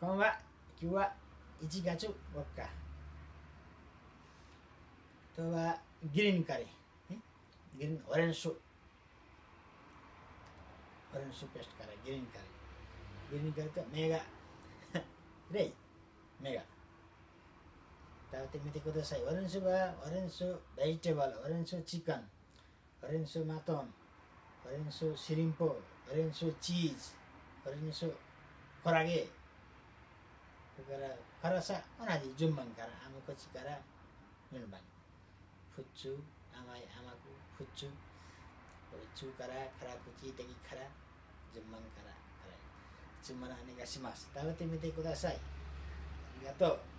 こんばんは。今日は1月4日。今日はギリンカレー。ギリンオレンジオレンジペストからギリンカレー。ギリンカレーとメガ。レイ。メガ。食べてみてください。オレンジはオレンジベジタブルオレンジチキンオレンジマトンオレンジシリンポオレンジチーズオレンジコラゲー。だから辛さ同じ順番から甘口から順番普通甘い甘く普通中から辛口的から順番から辛いいつものお願いします食べてみてくださいありがとう